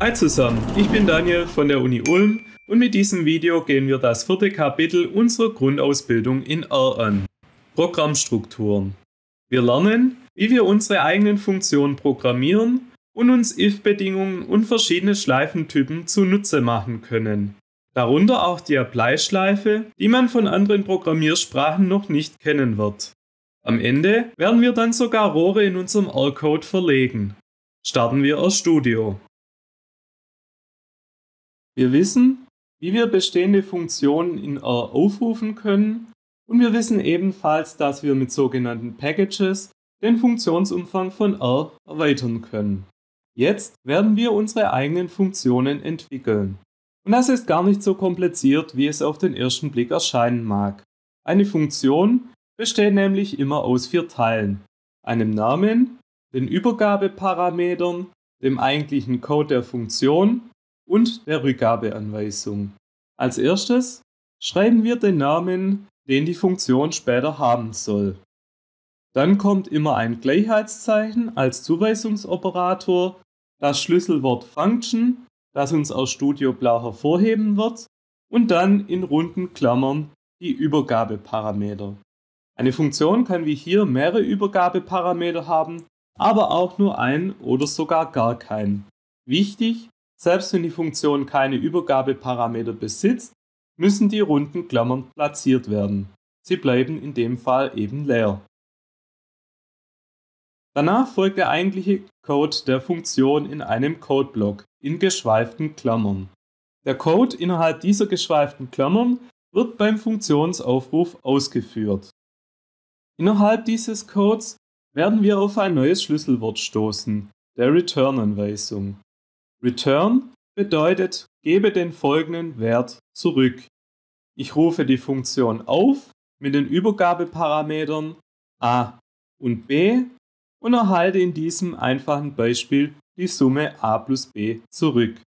Hi zusammen, ich bin Daniel von der Uni Ulm und mit diesem Video gehen wir das vierte Kapitel unserer Grundausbildung in R an. Programmstrukturen. Wir lernen, wie wir unsere eigenen Funktionen programmieren und uns if-Bedingungen und verschiedene Schleifentypen zunutze machen können. Darunter auch die Apply-Schleife, die man von anderen Programmiersprachen noch nicht kennen wird. Am Ende werden wir dann sogar Rohre in unserem R-Code verlegen. Starten wir RStudio. Wir wissen, wie wir bestehende Funktionen in R aufrufen können und wir wissen ebenfalls, dass wir mit sogenannten Packages den Funktionsumfang von R erweitern können. Jetzt werden wir unsere eigenen Funktionen entwickeln. Und das ist gar nicht so kompliziert, wie es auf den ersten Blick erscheinen mag. Eine Funktion besteht nämlich immer aus vier Teilen. Einem Namen, den Übergabeparametern, dem eigentlichen Code der Funktion und der Rückgabeanweisung. Als erstes schreiben wir den Namen, den die Funktion später haben soll. Dann kommt immer ein Gleichheitszeichen als Zuweisungsoperator, das Schlüsselwort Function, das uns aus Studio blau hervorheben wird, und dann in runden Klammern die Übergabeparameter. Eine Funktion kann wie hier mehrere Übergabeparameter haben, aber auch nur ein oder sogar gar keinen. Wichtig, selbst wenn die Funktion keine Übergabeparameter besitzt, müssen die runden Klammern platziert werden. Sie bleiben in dem Fall eben leer. Danach folgt der eigentliche Code der Funktion in einem Codeblock in geschweiften Klammern. Der Code innerhalb dieser geschweiften Klammern wird beim Funktionsaufruf ausgeführt. Innerhalb dieses Codes werden wir auf ein neues Schlüsselwort stoßen, der Return-Anweisung. Return bedeutet, gebe den folgenden Wert zurück. Ich rufe die Funktion auf mit den Übergabeparametern a und b und erhalte in diesem einfachen Beispiel die Summe a plus b zurück.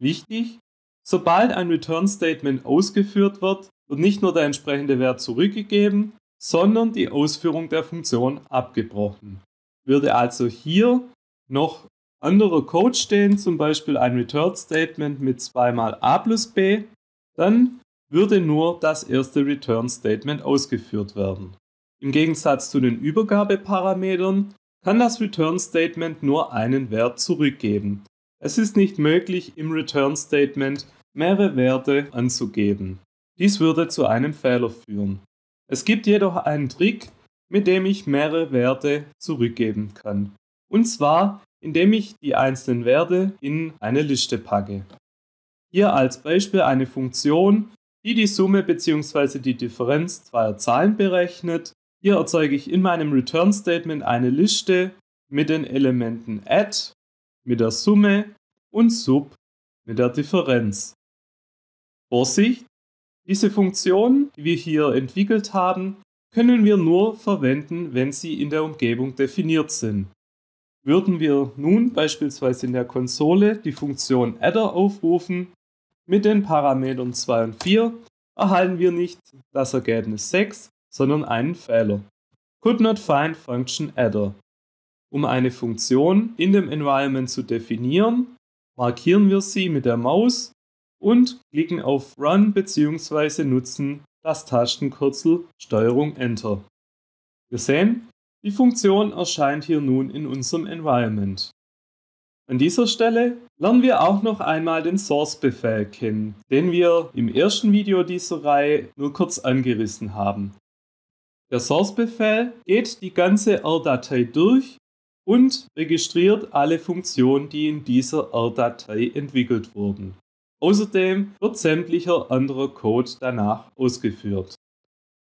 Wichtig, sobald ein Return Statement ausgeführt wird, wird nicht nur der entsprechende Wert zurückgegeben, sondern die Ausführung der Funktion abgebrochen. Würde also hier noch anderer Code stehen, zum Beispiel ein Return Statement mit zweimal a plus b, dann würde nur das erste Return Statement ausgeführt werden. Im Gegensatz zu den Übergabeparametern kann das Return Statement nur einen Wert zurückgeben. Es ist nicht möglich, im Return Statement mehrere Werte anzugeben. Dies würde zu einem Fehler führen. Es gibt jedoch einen Trick, mit dem ich mehrere Werte zurückgeben kann. Und zwar, indem ich die einzelnen Werte in eine Liste packe. Hier als Beispiel eine Funktion, die die Summe bzw. die Differenz zweier Zahlen berechnet. Hier erzeuge ich in meinem Return Statement eine Liste mit den Elementen add, mit der Summe und sub mit der Differenz. Vorsicht, diese Funktion, die wir hier entwickelt haben, können wir nur verwenden, wenn sie in der Umgebung definiert sind. Würden wir nun beispielsweise in der Konsole die Funktion adder aufrufen mit den Parametern 2 und 4, erhalten wir nicht das Ergebnis 6, sondern einen Fehler. Could not find function adder. Um eine Funktion in dem Environment zu definieren, markieren wir sie mit der Maus und klicken auf Run bzw. nutzen das Tastenkürzel STRG Enter. Wir sehen, die Funktion erscheint hier nun in unserem Environment. An dieser Stelle lernen wir auch noch einmal den Source-Befehl kennen, den wir im ersten Video dieser Reihe nur kurz angerissen haben. Der Source-Befehl geht die ganze R-Datei durch und registriert alle Funktionen, die in dieser R-Datei entwickelt wurden. Außerdem wird sämtlicher anderer Code danach ausgeführt.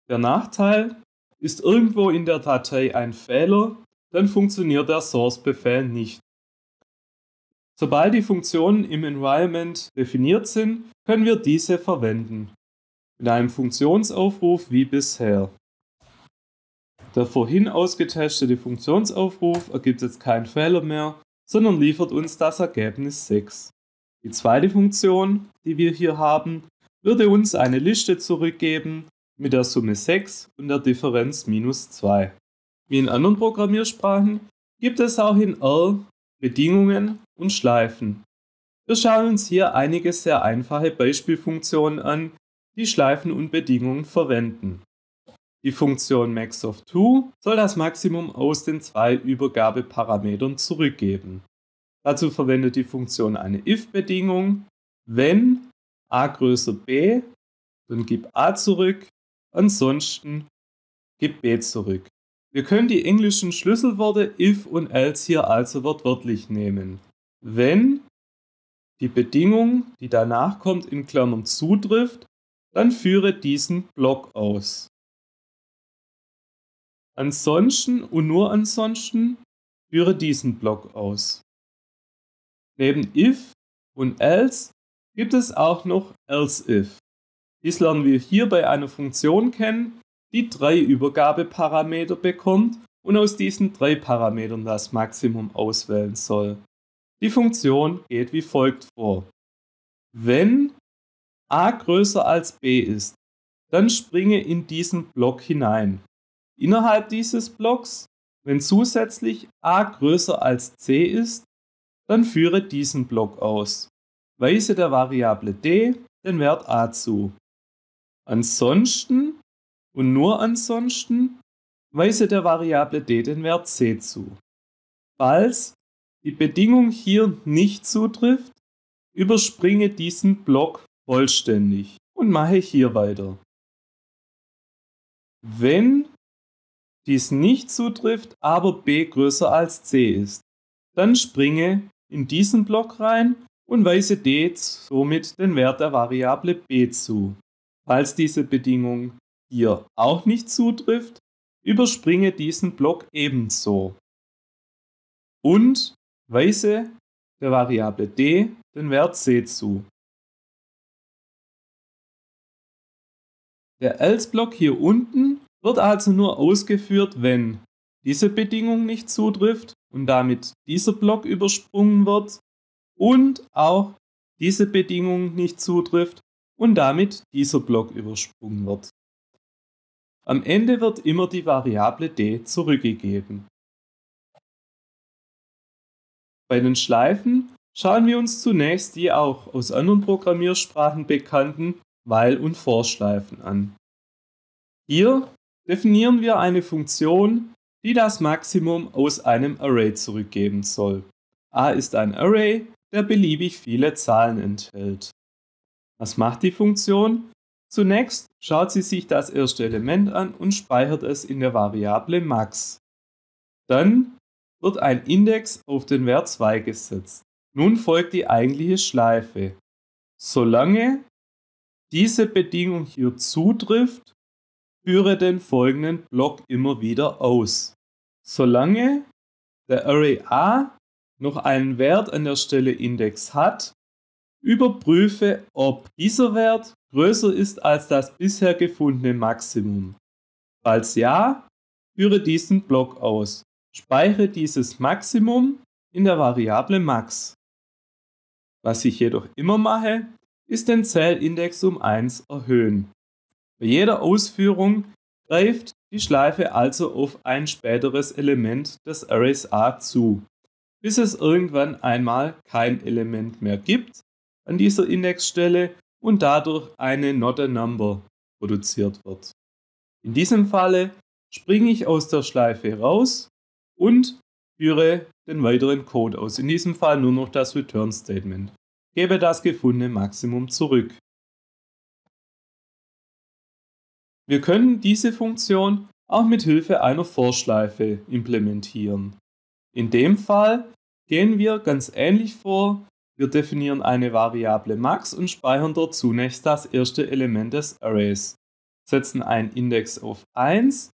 Der Nachteil ist irgendwo in der Datei ein Fehler, dann funktioniert der Source-Befehl nicht. Sobald die Funktionen im Environment definiert sind, können wir diese verwenden. Mit einem Funktionsaufruf wie bisher. Der vorhin ausgetestete Funktionsaufruf ergibt jetzt keinen Fehler mehr, sondern liefert uns das Ergebnis 6. Die zweite Funktion, die wir hier haben, würde uns eine Liste zurückgeben mit der Summe 6 und der Differenz minus 2. Wie in anderen Programmiersprachen gibt es auch in R Bedingungen und Schleifen. Wir schauen uns hier einige sehr einfache Beispielfunktionen an, die Schleifen und Bedingungen verwenden. Die Funktion max of 2 soll das Maximum aus den zwei Übergabeparametern zurückgeben. Dazu verwendet die Funktion eine if-Bedingung. Wenn a größer b, dann gib a zurück, ansonsten gib b zurück. Wir können die englischen Schlüsselworte if und else hier also wortwörtlich nehmen. Wenn die Bedingung, die danach kommt, in Klammern zutrifft, dann führe diesen Block aus. Ansonsten und nur ansonsten führe diesen Block aus. Neben if und else gibt es auch noch else if. Dies lernen wir hier bei einer Funktion kennen, die drei Übergabeparameter bekommt und aus diesen drei Parametern das Maximum auswählen soll. Die Funktion geht wie folgt vor. Wenn a größer als b ist, dann springe in diesen Block hinein. Innerhalb dieses Blocks, wenn zusätzlich a größer als c ist, dann führe diesen Block aus. Weise der Variable d den Wert a zu. Ansonsten und nur ansonsten weise der Variable d den Wert c zu. Falls die Bedingung hier nicht zutrifft, überspringe diesen Block vollständig und mache hier weiter. Wenn dies nicht zutrifft, aber b größer als c ist, dann springe in diesen Block rein und weise d somit den Wert der Variable b zu. Falls diese Bedingung hier auch nicht zutrifft, überspringe diesen Block ebenso. Und weise der Variable d den Wert c zu. Der else-Block hier unten wird also nur ausgeführt, wenn diese Bedingung nicht zutrifft und damit dieser Block übersprungen wird und auch diese Bedingung nicht zutrifft und damit dieser Block übersprungen wird. Am Ende wird immer die Variable d zurückgegeben. Bei den Schleifen schauen wir uns zunächst die auch aus anderen Programmiersprachen bekannten Weil- und Vorschleifen an. Hier definieren wir eine Funktion, die das Maximum aus einem Array zurückgeben soll. A ist ein Array, der beliebig viele Zahlen enthält. Was macht die Funktion? Zunächst schaut sie sich das erste Element an und speichert es in der Variable max. Dann wird ein Index auf den Wert 2 gesetzt. Nun folgt die eigentliche Schleife. Solange diese Bedingung hier zutrifft, führe den folgenden Block immer wieder aus. Solange der Array A noch einen Wert an der Stelle Index hat, überprüfe, ob dieser Wert größer ist als das bisher gefundene Maximum. Falls ja, führe diesen Block aus. Speichere dieses Maximum in der Variable max. Was ich jedoch immer mache, ist den Zellindex um 1 erhöhen. Bei jeder Ausführung greift die Schleife also auf ein späteres Element des Arrays A zu, bis es irgendwann einmal kein Element mehr gibt an dieser Indexstelle und dadurch eine Not a Number produziert wird. In diesem Falle springe ich aus der Schleife raus und führe den weiteren Code aus. In diesem Fall nur noch das Return Statement. Gebe das gefundene Maximum zurück. Wir können diese Funktion auch mit Hilfe einer Vorschleife implementieren. In dem Fall gehen wir ganz ähnlich vor. Wir definieren eine Variable max und speichern dort zunächst das erste Element des Arrays, setzen einen Index auf 1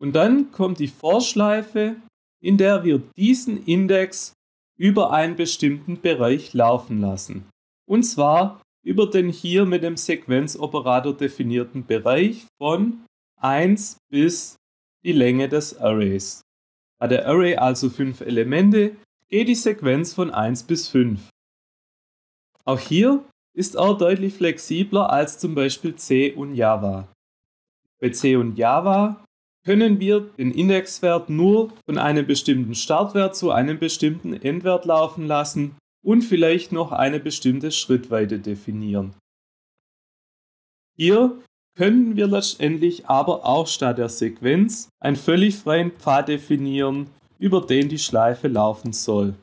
und dann kommt die Vorschleife in der wir diesen Index über einen bestimmten Bereich laufen lassen. Und zwar über den hier mit dem Sequenzoperator definierten Bereich von 1 bis die Länge des Arrays. Hat der Array also 5 Elemente, geht die Sequenz von 1 bis 5. Auch hier ist er deutlich flexibler als zum Beispiel C und Java. Bei C und Java können wir den Indexwert nur von einem bestimmten Startwert zu einem bestimmten Endwert laufen lassen und vielleicht noch eine bestimmte Schrittweite definieren. Hier können wir letztendlich aber auch statt der Sequenz einen völlig freien Pfad definieren, über den die Schleife laufen soll.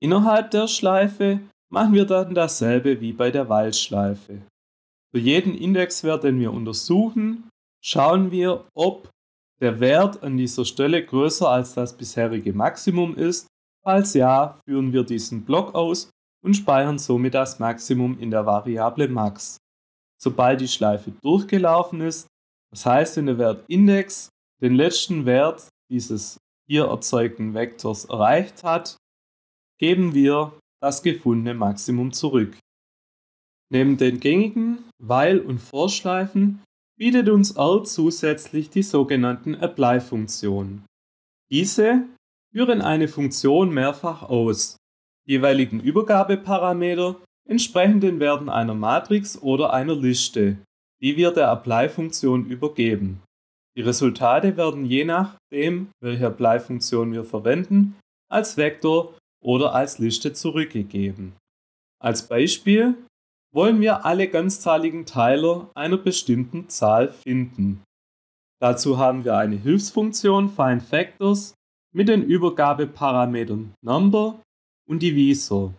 Innerhalb der Schleife machen wir dann dasselbe wie bei der While-Schleife. Für jeden Indexwert, den wir untersuchen, schauen wir, ob der Wert an dieser Stelle größer als das bisherige Maximum ist. Falls ja, führen wir diesen Block aus und speichern somit das Maximum in der Variable max. Sobald die Schleife durchgelaufen ist, das heißt, wenn der Wert Index den letzten Wert dieses hier erzeugten Vektors erreicht hat, geben wir das gefundene Maximum zurück. Neben den gängigen While- und For-Schleifen bietet uns R zusätzlich die sogenannten Apply-Funktionen. Diese führen eine Funktion mehrfach aus. Die jeweiligen Übergabeparameter entsprechen den Werten einer Matrix oder einer Liste, die wir der Apply-Funktion übergeben. Die Resultate werden je nachdem, welche Apply-Funktion wir verwenden, als Vektor oder als Liste zurückgegeben. Als Beispiel wollen wir alle ganzzahligen Teiler einer bestimmten Zahl finden. Dazu haben wir eine Hilfsfunktion FindFactors mit den Übergabeparametern Number und Divisor.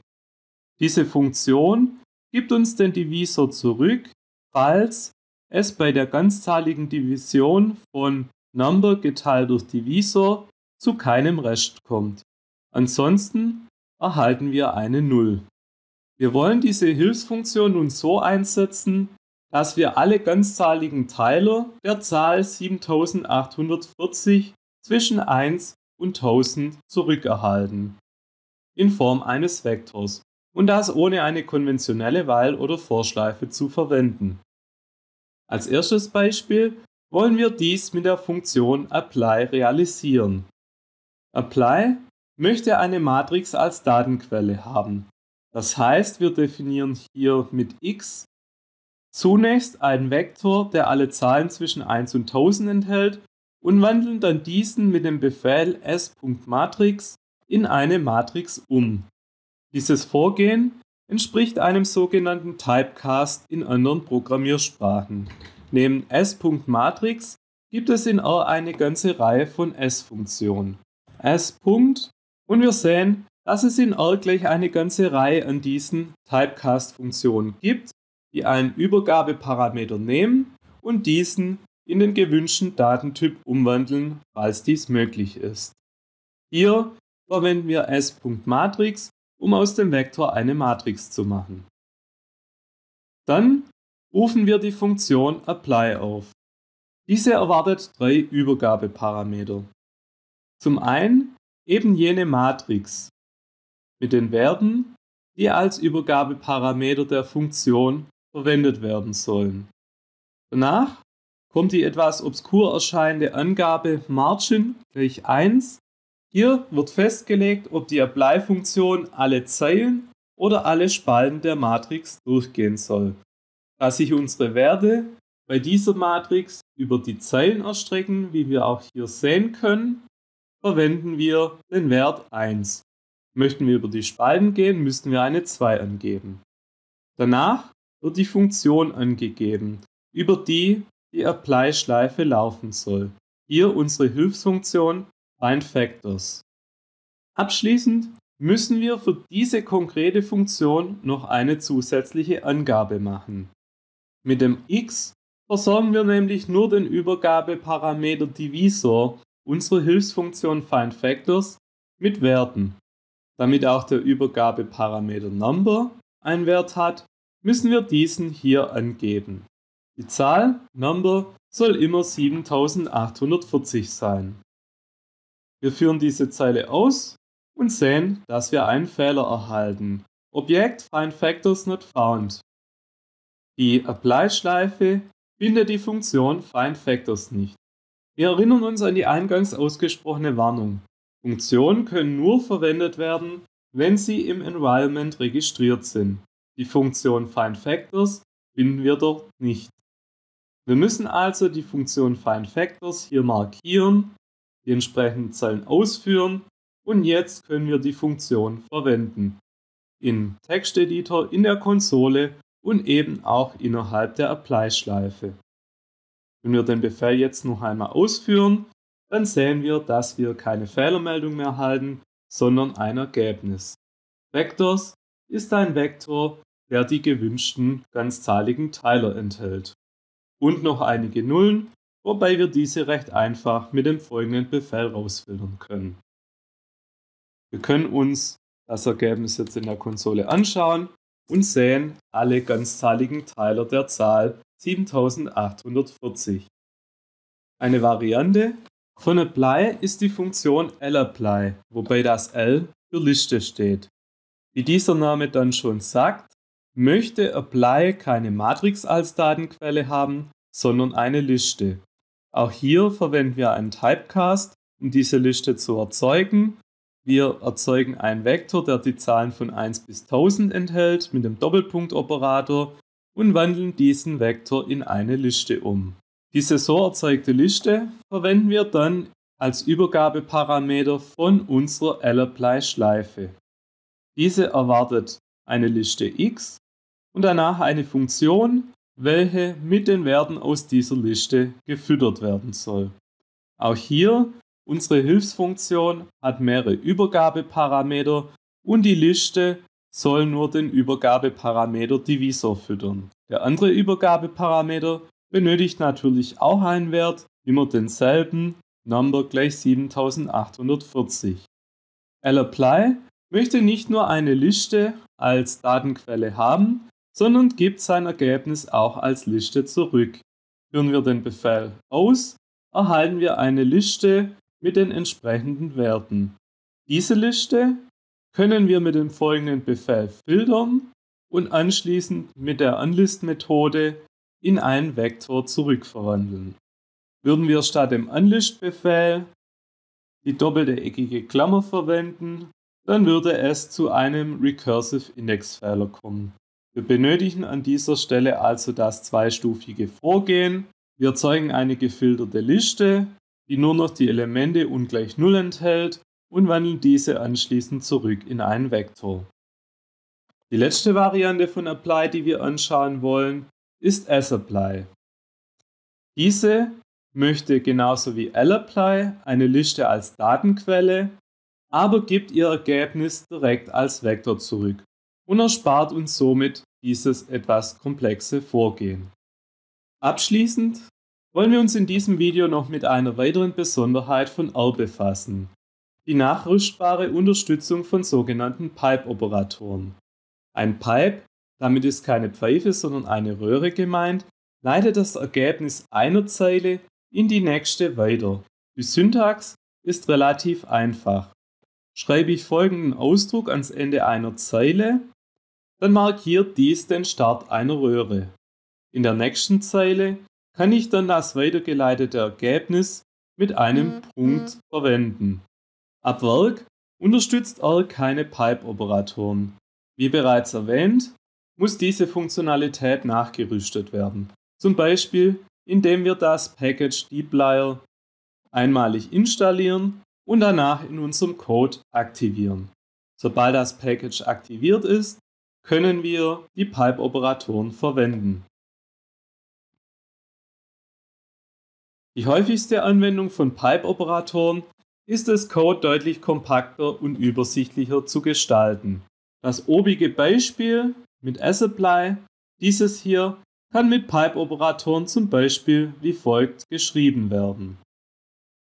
Diese Funktion gibt uns den Divisor zurück, falls es bei der ganzzahligen Division von Number geteilt durch Divisor zu keinem Rest kommt. Ansonsten erhalten wir eine Null. Wir wollen diese Hilfsfunktion nun so einsetzen, dass wir alle ganzzahligen Teiler der Zahl 7840 zwischen 1 und 1000 zurückerhalten, in Form eines Vektors, und das ohne eine konventionelle Weil- oder Vorschleife zu verwenden. Als erstes Beispiel wollen wir dies mit der Funktion apply realisieren. Apply möchte eine Matrix als Datenquelle haben. Das heißt, wir definieren hier mit x zunächst einen Vektor, der alle Zahlen zwischen 1 und 1000 enthält und wandeln dann diesen mit dem Befehl s.matrix in eine Matrix um. Dieses Vorgehen entspricht einem sogenannten Typecast in anderen Programmiersprachen. Neben s.matrix gibt es in R eine ganze Reihe von s-Funktionen. s. Und wir sehen, dass es in R gleich eine ganze Reihe an diesen Typecast-Funktionen gibt, die einen Übergabeparameter nehmen und diesen in den gewünschten Datentyp umwandeln, falls dies möglich ist. Hier verwenden wir s.matrix, um aus dem Vektor eine Matrix zu machen. Dann rufen wir die Funktion apply auf. Diese erwartet drei Übergabeparameter. Zum einen eben jene Matrix mit den Werten, die als Übergabeparameter der Funktion verwendet werden sollen. Danach kommt die etwas obskur erscheinende Angabe Margin gleich 1. Hier wird festgelegt, ob die Apply-Funktion alle Zeilen oder alle Spalten der Matrix durchgehen soll. Da sich unsere Werte bei dieser Matrix über die Zeilen erstrecken, wie wir auch hier sehen können, verwenden wir den Wert 1. Möchten wir über die Spalten gehen, müssten wir eine 2 angeben. Danach wird die Funktion angegeben, über die die Apply-Schleife laufen soll. Hier unsere Hilfsfunktion FindFactors. Abschließend müssen wir für diese konkrete Funktion noch eine zusätzliche Angabe machen. Mit dem x versorgen wir nämlich nur den Übergabeparameter Divisor unsere Hilfsfunktion FindFactors mit Werten. Damit auch der Übergabeparameter Number einen Wert hat, müssen wir diesen hier angeben. Die Zahl Number soll immer 7840 sein. Wir führen diese Zeile aus und sehen, dass wir einen Fehler erhalten. Objekt FindFactors not found. Die Apply-Schleife findet die Funktion FindFactors nicht. Wir erinnern uns an die eingangs ausgesprochene Warnung. Funktionen können nur verwendet werden, wenn sie im Environment registriert sind. Die Funktion FindFactors finden wir dort nicht. Wir müssen also die Funktion FindFactors hier markieren, die entsprechenden Zeilen ausführen und jetzt können wir die Funktion verwenden. Im Texteditor, in der Konsole und eben auch innerhalb der Apply-Schleife. Wenn wir den Befehl jetzt noch einmal ausführen, dann sehen wir, dass wir keine Fehlermeldung mehr erhalten, sondern ein Ergebnis. Vectors ist ein Vektor, der die gewünschten ganzzahligen Teiler enthält. Und noch einige Nullen, wobei wir diese recht einfach mit dem folgenden Befehl rausfiltern können. Wir können uns das Ergebnis jetzt in der Konsole anschauen und sehen alle ganzzahligen Teiler der Zahl 7840. Eine Variante von apply ist die Funktion lapply, wobei das L für Liste steht. Wie dieser Name dann schon sagt, möchte apply keine Matrix als Datenquelle haben, sondern eine Liste. Auch hier verwenden wir einen Typecast, um diese Liste zu erzeugen. Wir erzeugen einen Vektor, der die Zahlen von 1 bis 1000 enthält mit dem Doppelpunktoperator und wandeln diesen Vektor in eine Liste um. Diese so erzeugte Liste verwenden wir dann als Übergabeparameter von unserer lapply-Schleife. Diese erwartet eine Liste x und danach eine Funktion, welche mit den Werten aus dieser Liste gefüttert werden soll. Auch hier, unsere Hilfsfunktion hat mehrere Übergabeparameter und die Liste soll nur den Übergabeparameter Divisor füttern. Der andere Übergabeparameter benötigt natürlich auch einen Wert, immer denselben, Number gleich 7840. lapply möchte nicht nur eine Liste als Datenquelle haben, sondern gibt sein Ergebnis auch als Liste zurück. Führen wir den Befehl aus, erhalten wir eine Liste mit den entsprechenden Werten. Diese Liste können wir mit dem folgenden Befehl filtern und anschließend mit der Unlist-Methode in einen Vektor zurückverwandeln. Würden wir statt dem Unlist-Befehl die doppelte eckige Klammer verwenden, dann würde es zu einem Recursive Index-Fehler kommen. Wir benötigen an dieser Stelle also das zweistufige Vorgehen. Wir erzeugen eine gefilterte Liste, die nur noch die Elemente ungleich 0 enthält und wandeln diese anschließend zurück in einen Vektor. Die letzte Variante von Apply, die wir anschauen wollen, ist AsApply. Diese möchte genauso wie lapply eine Liste als Datenquelle, aber gibt ihr Ergebnis direkt als Vektor zurück und erspart uns somit dieses etwas komplexe Vorgehen. Abschließend wollen wir uns in diesem Video noch mit einer weiteren Besonderheit von R befassen, die nachrüstbare Unterstützung von sogenannten Pipe-Operatoren. Ein Pipe damit ist keine Pfeife, sondern eine Röhre gemeint, leitet das Ergebnis einer Zeile in die nächste weiter. Die Syntax ist relativ einfach. Schreibe ich folgenden Ausdruck ans Ende einer Zeile, dann markiert dies den Start einer Röhre. In der nächsten Zeile kann ich dann das weitergeleitete Ergebnis mit einem mhm. Punkt verwenden. Ab Werk unterstützt R keine Pipe-Operatoren. Wie bereits erwähnt, muss diese Funktionalität nachgerüstet werden. Zum Beispiel, indem wir das Package dplyr einmalig installieren und danach in unserem Code aktivieren. Sobald das Package aktiviert ist, können wir die Pipe-Operatoren verwenden. Die häufigste Anwendung von Pipe-Operatoren ist es, Code deutlich kompakter und übersichtlicher zu gestalten. Das obige Beispiel mit AsApply. Dieses hier kann mit Pipe-Operatoren zum Beispiel wie folgt geschrieben werden.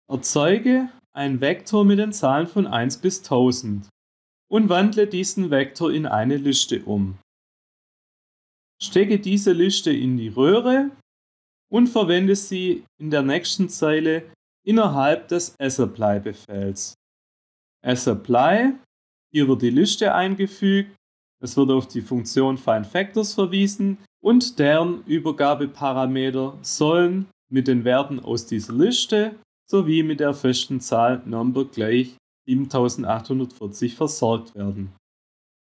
Erzeuge einen Vektor mit den Zahlen von 1 bis 1000 und wandle diesen Vektor in eine Liste um. Stecke diese Liste in die Röhre und verwende sie in der nächsten Zeile innerhalb des AsApply-Befehls. AsApply, hier wird die Liste eingefügt es wird auf die Funktion FindFactors verwiesen und deren Übergabeparameter sollen mit den Werten aus dieser Liste sowie mit der festen Zahl Number gleich 7840 versorgt werden.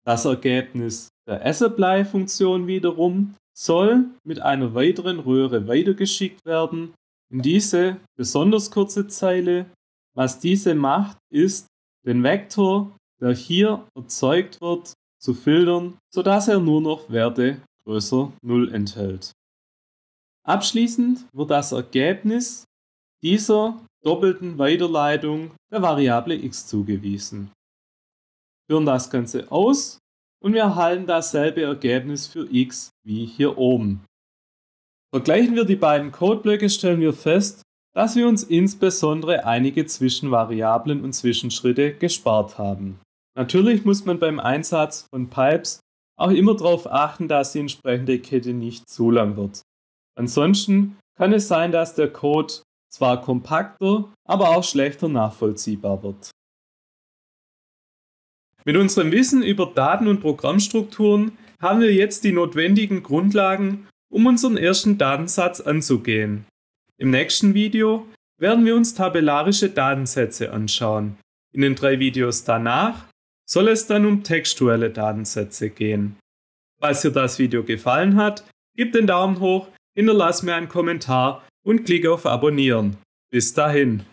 Das Ergebnis der AsApply-Funktion wiederum soll mit einer weiteren Röhre weitergeschickt werden in diese besonders kurze Zeile. Was diese macht, ist, den Vektor, der hier erzeugt wird, zu filtern, sodass er nur noch Werte größer 0 enthält. Abschließend wird das Ergebnis dieser doppelten Weiterleitung der Variable x zugewiesen. Führen das Ganze aus und wir erhalten dasselbe Ergebnis für x wie hier oben. Vergleichen wir die beiden Codeblöcke, stellen wir fest, dass wir uns insbesondere einige Zwischenvariablen und Zwischenschritte gespart haben. Natürlich muss man beim Einsatz von Pipes auch immer darauf achten, dass die entsprechende Kette nicht zu lang wird. Ansonsten kann es sein, dass der Code zwar kompakter, aber auch schlechter nachvollziehbar wird. Mit unserem Wissen über Daten- und Programmstrukturen haben wir jetzt die notwendigen Grundlagen, um unseren ersten Datensatz anzugehen. Im nächsten Video werden wir uns tabellarische Datensätze anschauen. In den drei Videos danach soll es dann um textuelle Datensätze gehen. Falls dir das Video gefallen hat, gib den Daumen hoch, hinterlass mir einen Kommentar und klick auf Abonnieren. Bis dahin.